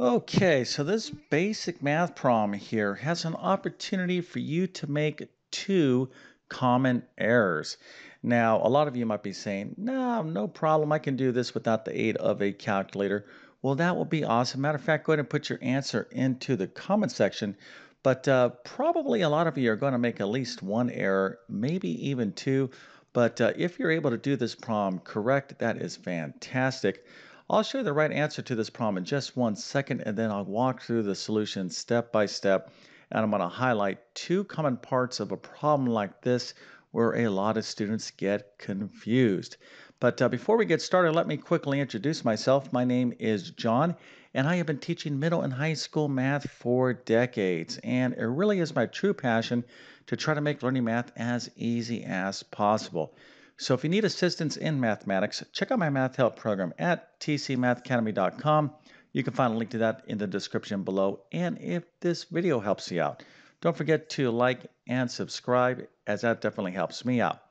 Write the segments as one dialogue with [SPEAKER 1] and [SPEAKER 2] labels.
[SPEAKER 1] Okay, so this basic math problem here has an opportunity for you to make two common errors. Now, a lot of you might be saying, no, no problem, I can do this without the aid of a calculator. Well, that will be awesome. Matter of fact, go ahead and put your answer into the comment section. But uh, probably a lot of you are going to make at least one error, maybe even two. But uh, if you're able to do this problem correct, that is fantastic. I'll show you the right answer to this problem in just one second, and then I'll walk through the solution step by step. And I'm going to highlight two common parts of a problem like this where a lot of students get confused. But uh, before we get started, let me quickly introduce myself. My name is John, and I have been teaching middle and high school math for decades. And it really is my true passion to try to make learning math as easy as possible. So if you need assistance in mathematics, check out my math help program at tcmathacademy.com. You can find a link to that in the description below. And if this video helps you out, don't forget to like and subscribe as that definitely helps me out.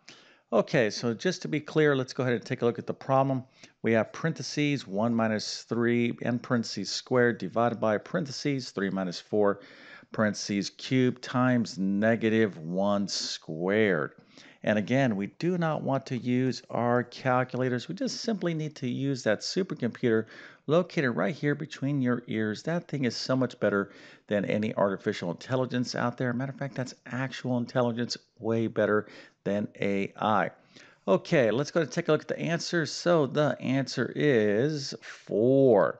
[SPEAKER 1] Okay, so just to be clear, let's go ahead and take a look at the problem. We have parentheses 1 minus 3 and parentheses squared divided by parentheses 3 minus 4 parentheses cubed times negative 1 squared. And again, we do not want to use our calculators. We just simply need to use that supercomputer located right here between your ears. That thing is so much better than any artificial intelligence out there. Matter of fact, that's actual intelligence, way better than AI. Okay, let's go to take a look at the answer. So the answer is 4.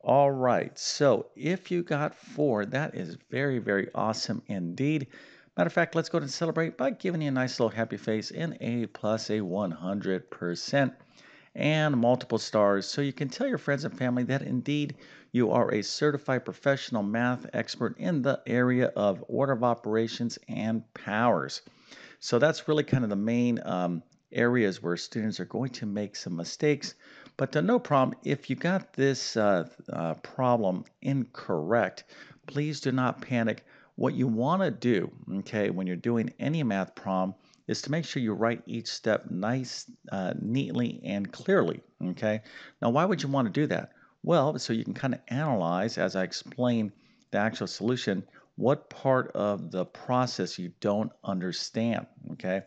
[SPEAKER 1] All right, so if you got 4, that is very, very awesome indeed. Matter of fact, let's go ahead and celebrate by giving you a nice little happy face in A plus a 100% and multiple stars so you can tell your friends and family that indeed you are a certified professional math expert in the area of order of operations and powers. So that's really kind of the main um, areas where students are going to make some mistakes. But no problem, if you got this uh, uh, problem incorrect, please do not panic. What you want to do, okay, when you're doing any math problem is to make sure you write each step nice, uh, neatly, and clearly, okay? Now, why would you want to do that? Well, so you can kind of analyze, as I explain the actual solution, what part of the process you don't understand, okay?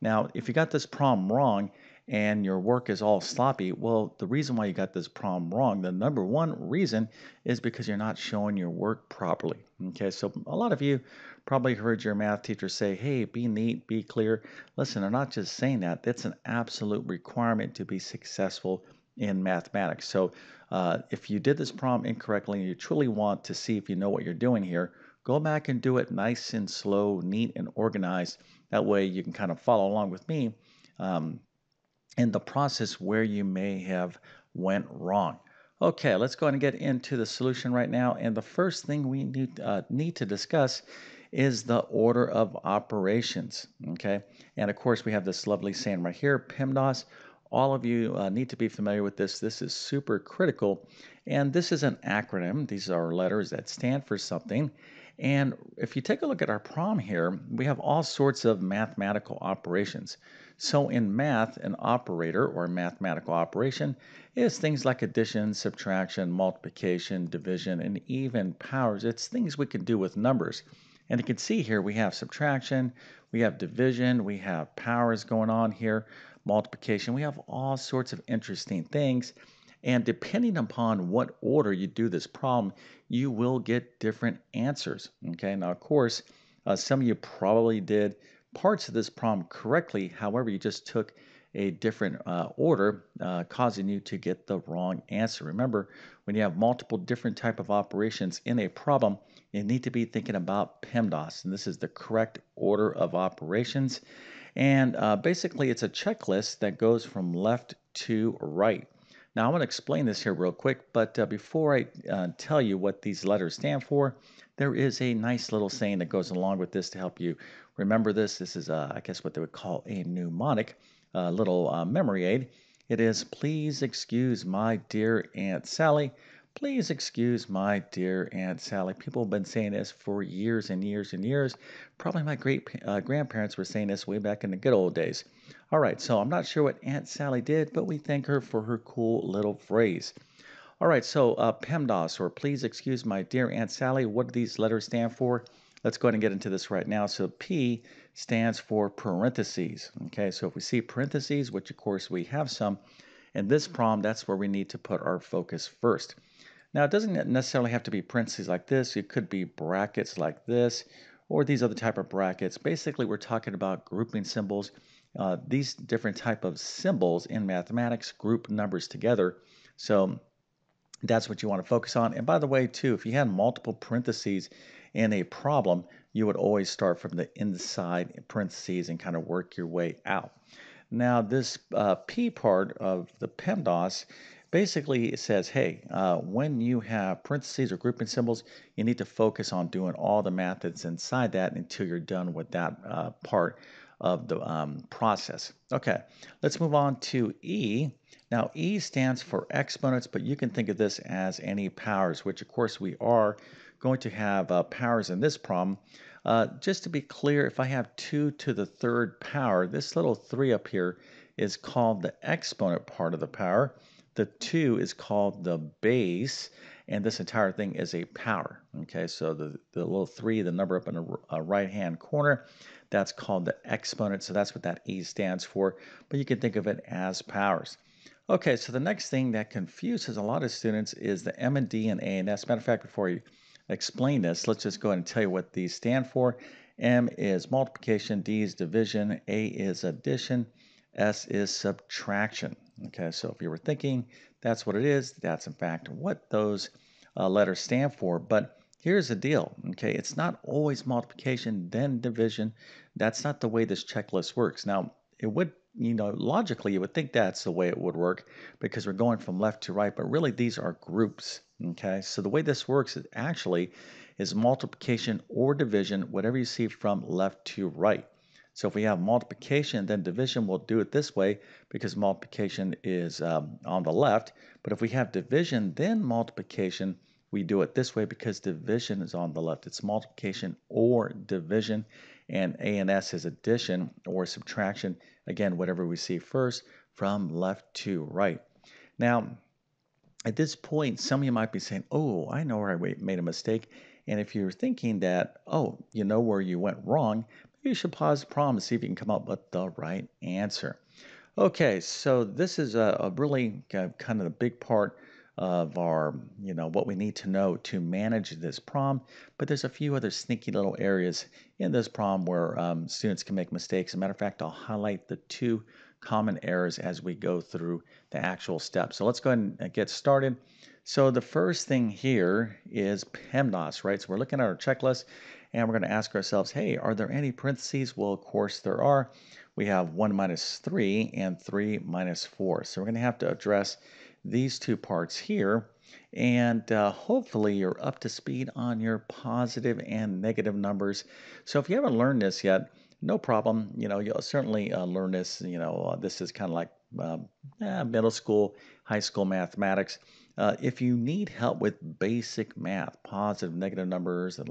[SPEAKER 1] Now, if you got this problem wrong, and your work is all sloppy, well, the reason why you got this problem wrong, the number one reason is because you're not showing your work properly. Okay, so a lot of you probably heard your math teacher say, hey, be neat, be clear. Listen, they're not just saying that, that's an absolute requirement to be successful in mathematics. So uh, if you did this problem incorrectly and you truly want to see if you know what you're doing here, go back and do it nice and slow, neat and organized. That way you can kind of follow along with me. Um, in the process where you may have went wrong. Okay, let's go ahead and get into the solution right now. And the first thing we need, uh, need to discuss is the order of operations. Okay, and of course we have this lovely saying right here, PEMDAS. All of you uh, need to be familiar with this. This is super critical. And this is an acronym. These are letters that stand for something. And if you take a look at our prom here, we have all sorts of mathematical operations. So in math, an operator or mathematical operation is things like addition, subtraction, multiplication, division, and even powers. It's things we can do with numbers. And you can see here we have subtraction, we have division, we have powers going on here, multiplication. We have all sorts of interesting things. And depending upon what order you do this problem, you will get different answers. Okay, now of course, uh, some of you probably did parts of this problem correctly. However, you just took a different uh, order, uh, causing you to get the wrong answer. Remember, when you have multiple different type of operations in a problem, you need to be thinking about PEMDAS, and this is the correct order of operations. And uh, basically, it's a checklist that goes from left to right. Now, I'm going to explain this here real quick, but uh, before I uh, tell you what these letters stand for, there is a nice little saying that goes along with this to help you remember this. This is, uh, I guess, what they would call a mnemonic, a little uh, memory aid. It is, please excuse my dear Aunt Sally. Please excuse my dear Aunt Sally. People have been saying this for years and years and years. Probably my great uh, grandparents were saying this way back in the good old days. All right, so I'm not sure what Aunt Sally did, but we thank her for her cool little phrase. All right, so uh, PEMDAS, or please excuse my dear Aunt Sally, what do these letters stand for? Let's go ahead and get into this right now. So P stands for parentheses. Okay, so if we see parentheses, which of course we have some, in this problem, that's where we need to put our focus first. Now, it doesn't necessarily have to be parentheses like this. It could be brackets like this, or these other type of brackets. Basically, we're talking about grouping symbols. Uh, these different type of symbols in mathematics group numbers together. So that's what you want to focus on. And by the way, too, if you had multiple parentheses in a problem, you would always start from the inside parentheses and kind of work your way out. Now, this uh, P part of the PEMDAS basically it says, hey, uh, when you have parentheses or grouping symbols, you need to focus on doing all the methods inside that until you're done with that uh, part of the um, process. Okay, let's move on to E. Now, E stands for exponents, but you can think of this as any powers, which of course we are going to have uh, powers in this problem. Uh, just to be clear, if I have 2 to the third power, this little 3 up here is called the exponent part of the power. The 2 is called the base, and this entire thing is a power. Okay, so the, the little 3, the number up in the uh, right-hand corner, that's called the exponent, so that's what that E stands for, but you can think of it as powers. Okay, so the next thing that confuses a lot of students is the M and D and A and S. Matter of fact, before you explain this, let's just go ahead and tell you what these stand for. M is multiplication, D is division, A is addition, S is subtraction. Okay, so if you were thinking that's what it is, that's in fact what those uh, letters stand for. But Here's the deal, okay? It's not always multiplication, then division. That's not the way this checklist works. Now, it would, you know, logically, you would think that's the way it would work because we're going from left to right, but really these are groups, okay? So the way this works is actually is multiplication or division, whatever you see from left to right. So if we have multiplication, then division, we'll do it this way because multiplication is um, on the left. But if we have division, then multiplication, we do it this way because division is on the left. It's multiplication or division, and A and S is addition or subtraction. Again, whatever we see first from left to right. Now, at this point, some of you might be saying, oh, I know where I made a mistake. And if you're thinking that, oh, you know where you went wrong, you should pause the problem and see if you can come up with the right answer. Okay, so this is a, a really kind of the big part of our, you know, what we need to know to manage this problem. But there's a few other sneaky little areas in this problem where um, students can make mistakes. As a matter of fact, I'll highlight the two common errors as we go through the actual steps. So let's go ahead and get started. So the first thing here is PEMDAS, right? So we're looking at our checklist and we're going to ask ourselves, hey, are there any parentheses? Well, of course there are. We have 1 minus 3 and 3 minus 4. So we're going to have to address these two parts here. And uh, hopefully you're up to speed on your positive and negative numbers. So if you haven't learned this yet, no problem. You know, you'll certainly uh, learn this. You know, uh, this is kind of like um, eh, middle school, high school mathematics. Uh, if you need help with basic math, positive, negative numbers, and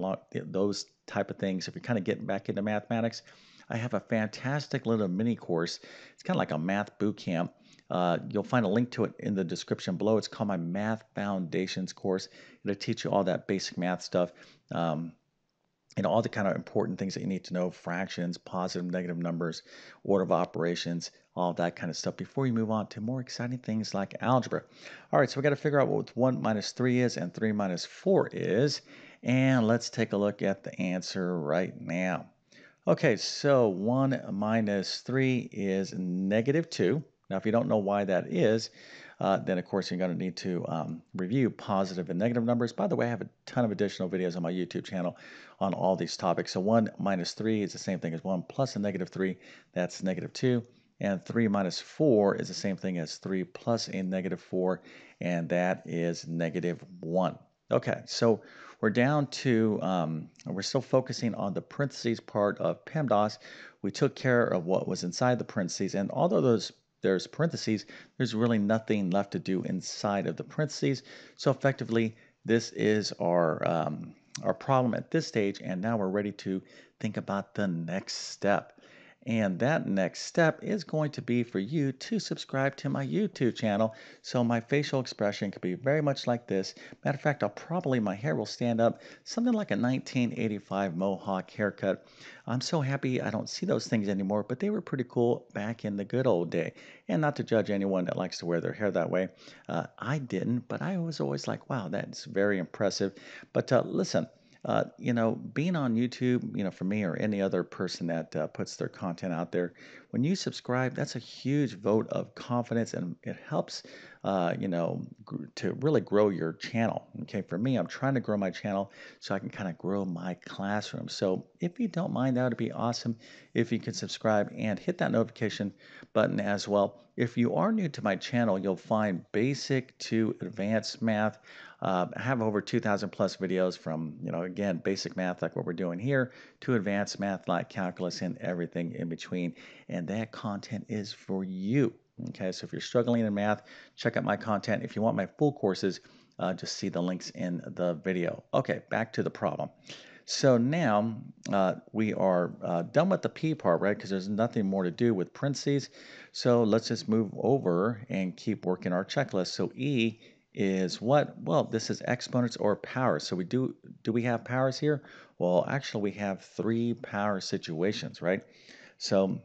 [SPEAKER 1] those type of things, if you're kind of getting back into mathematics, I have a fantastic little mini course. It's kind of like a math boot camp uh, you'll find a link to it in the description below. It's called my Math Foundations course. It'll teach you all that basic math stuff. Um, know, all the kind of important things that you need to know fractions, positive, negative numbers, order of operations, all that kind of stuff before you move on to more exciting things like algebra. All right, so we got to figure out what 1 minus 3 is and 3 minus 4 is. And let's take a look at the answer right now. Okay, so 1 minus 3 is negative 2. Now, if you don't know why that is, uh, then of course you're going to need to um, review positive and negative numbers. By the way, I have a ton of additional videos on my YouTube channel on all these topics. So 1 minus 3 is the same thing as 1 plus a negative 3, that's negative 2. And 3 minus 4 is the same thing as 3 plus a negative 4, and that is negative 1. Okay, so we're down to, um, we're still focusing on the parentheses part of PEMDAS. We took care of what was inside the parentheses, and although those there's parentheses, there's really nothing left to do inside of the parentheses. So effectively, this is our, um, our problem at this stage, and now we're ready to think about the next step. And that next step is going to be for you to subscribe to my YouTube channel so my facial expression could be very much like this. Matter of fact, I'll probably, my hair will stand up something like a 1985 mohawk haircut. I'm so happy I don't see those things anymore, but they were pretty cool back in the good old day. And not to judge anyone that likes to wear their hair that way. Uh, I didn't, but I was always like, wow, that's very impressive. But uh, listen, uh, you know, being on YouTube, you know, for me or any other person that uh, puts their content out there, when you subscribe, that's a huge vote of confidence and it helps, uh, you know, gr- to really grow your channel. Okay, for me, I'm trying to grow my channel so I can kind of grow my classroom. So if you don't mind, that would be awesome if you could subscribe and hit that notification button as well. If you are new to my channel, you'll find basic to advanced math. Uh, have over 2,000 plus videos from, you know, again, basic math like what we're doing here to advanced math like calculus and everything in between. And that content is for you. Okay, so if you're struggling in math, check out my content. If you want my full courses, uh, just see the links in the video. Okay, back to the problem. So now uh, we are uh, done with the P part, right? Because there's nothing more to do with parentheses. So let's just move over and keep working our checklist. So E is what? Well, this is exponents or powers. So we do, do we have powers here? Well, actually we have three power situations, right? So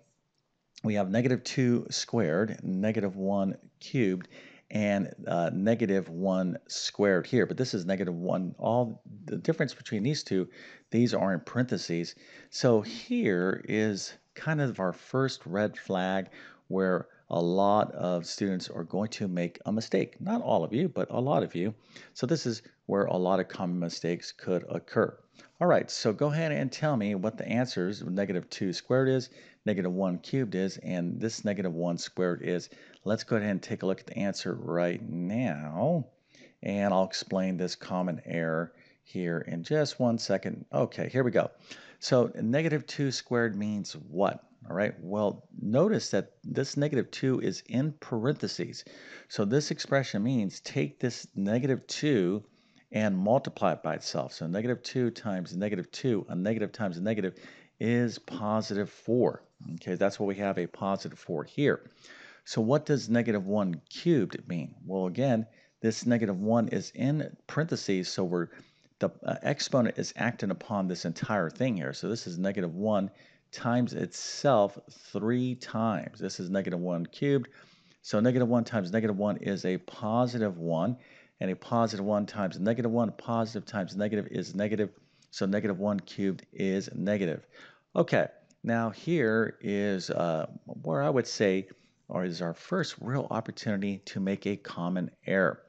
[SPEAKER 1] we have negative 2 squared, negative 1 cubed, and uh, negative 1 squared here. But this is negative 1. All the difference between these two, these are in parentheses. So here is kind of our first red flag where a lot of students are going to make a mistake. Not all of you, but a lot of you. So this is where a lot of common mistakes could occur. All right, so go ahead and tell me what the answers negative 2 squared is, negative 1 cubed is, and this negative 1 squared is. Let's go ahead and take a look at the answer right now, and I'll explain this common error here in just one second. Okay, here we go. So negative 2 squared means what? All right, well, notice that this negative 2 is in parentheses. So this expression means take this negative 2 and multiply it by itself. So negative 2 times negative 2, a negative times a negative is positive 4. Okay, that's what we have a positive 4 here. So what does negative 1 cubed mean? Well, again, this negative 1 is in parentheses, so we're the uh, exponent is acting upon this entire thing here. So this is negative 1 times itself three times. This is negative 1 cubed. So negative 1 times negative 1 is a positive 1. And a positive 1 times negative 1, positive times negative is negative. So negative 1 cubed is negative. Okay, now here is uh, where I would say, or is our first real opportunity to make a common error.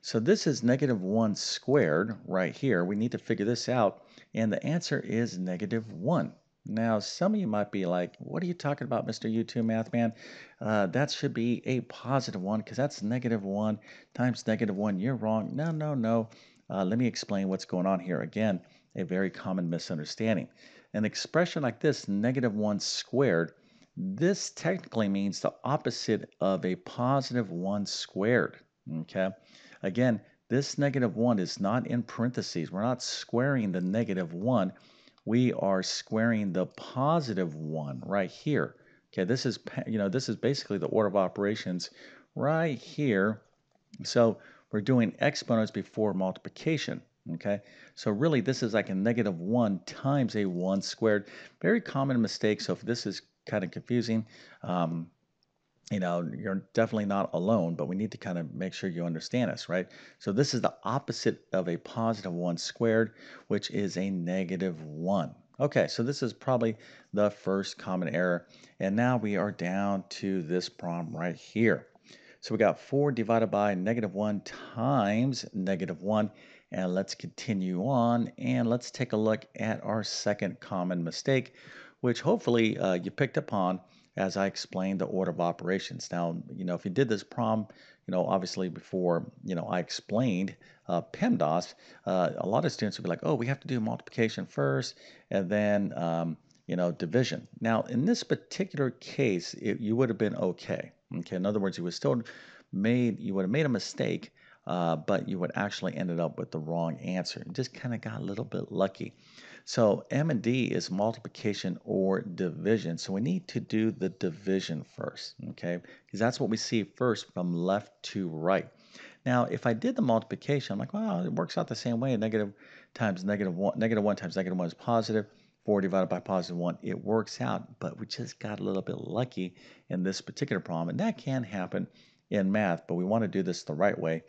[SPEAKER 1] So this is negative 1 squared right here. We need to figure this out. And the answer is negative 1. Now, some of you might be like, what are you talking about, Mr. YouTube Math Man? Uh, that should be a positive 1 because that's negative 1 times negative 1. You're wrong. No, no, no. Uh, let me explain what's going on here. Again, a very common misunderstanding. An expression like this, negative 1 squared, this technically means the opposite of a positive 1 squared. Okay? Again, this negative 1 is not in parentheses. We're not squaring the negative 1. We are squaring the positive 1 right here. Okay, this is, you know, this is basically the order of operations right here. So we're doing exponents before multiplication. Okay, so really this is like a negative 1 times a 1 squared. Very common mistake. So if this is kind of confusing, um, you know, you're definitely not alone, but we need to kind of make sure you understand us, right? So this is the opposite of a positive 1 squared, which is a negative 1. Okay, so this is probably the first common error. And now we are down to this problem right here. So we got 4 divided by negative 1 times negative 1. And let's continue on and let's take a look at our second common mistake, which hopefully uh, you picked up on as I explained the order of operations. Now, you know, if you did this problem, you know, obviously before, you know, I explained uh, PEMDAS, uh, a lot of students would be like, oh, we have to do multiplication first and then, um, you know, division. Now, in this particular case, it, you would have been okay. Okay, in other words, you would still made, you would have made a mistake uh, but you would actually ended up with the wrong answer. You just kind of got a little bit lucky. So M and D is multiplication or division. So we need to do the division first, okay? Because that's what we see first from left to right. Now, if I did the multiplication, I'm like, well, it works out the same way. Negative times negative one, negative one times negative one is positive. 4 divided by positive 1, it works out, but we just got a little bit lucky in this particular problem. And that can happen in math, but we want to do this the right way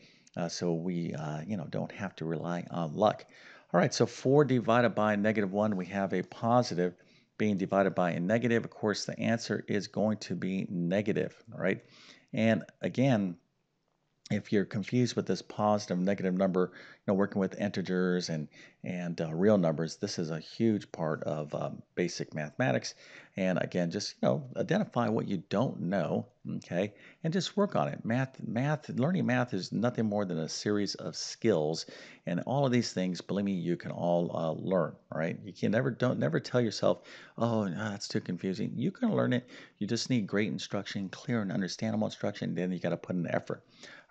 [SPEAKER 1] so we uh, you know, don't have to rely on luck. All right, so 4 divided by negative 1, we have a positive being divided by a negative. Of course, the answer is going to be negative, all right? And again, if you're confused with this positive negative number, know, working with integers and and uh, real numbers, this is a huge part of um, basic mathematics. And again, just you know, identify what you don't know, okay, and just work on it. Math, math, learning math is nothing more than a series of skills, and all of these things, believe me, you can all uh, learn. Right? You can never don't never tell yourself, oh, no, that's too confusing. You can learn it. You just need great instruction, clear and understandable instruction. Then you got to put in the effort.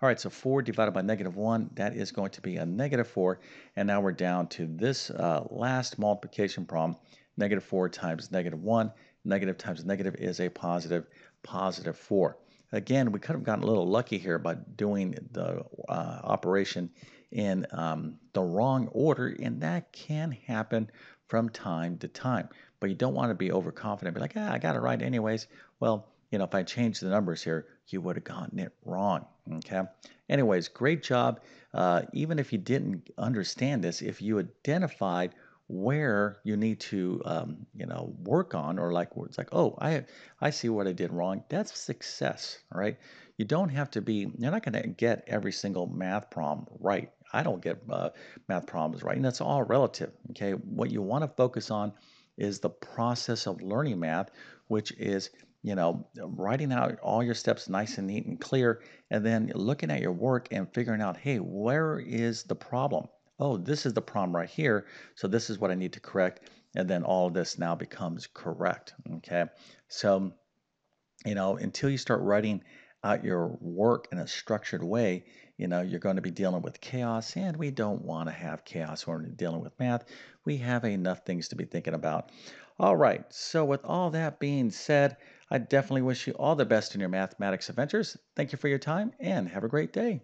[SPEAKER 1] All right, so 4 divided by negative 1, that is going to be a negative 4. And now we're down to this uh, last multiplication problem. Negative 4 times negative 1. Negative times negative is a positive, positive 4. Again, we could have gotten a little lucky here by doing the uh, operation in um, the wrong order, and that can happen from time to time. But you don't want to be overconfident, be like, ah, I got it right anyways. Well, you know, if I changed the numbers here, you would have gotten it wrong. Okay. Anyways, great job. Uh, even if you didn't understand this, if you identified where you need to, um, you know, work on, or like it's like, oh, I I see what I did wrong. That's success, right? You don't have to be. You're not going to get every single math problem right. I don't get uh, math problems right, and that's all relative. Okay. What you want to focus on is the process of learning math, which is you know, writing out all your steps nice and neat and clear, and then looking at your work and figuring out, hey, where is the problem? Oh, this is the problem right here. So this is what I need to correct. And then all of this now becomes correct. Okay. So, you know, until you start writing out your work in a structured way, you know, you're going to be dealing with chaos, and we don't want to have chaos when we're dealing with math. We have enough things to be thinking about. All right, so with all that being said, I definitely wish you all the best in your mathematics adventures. Thank you for your time and have a great day.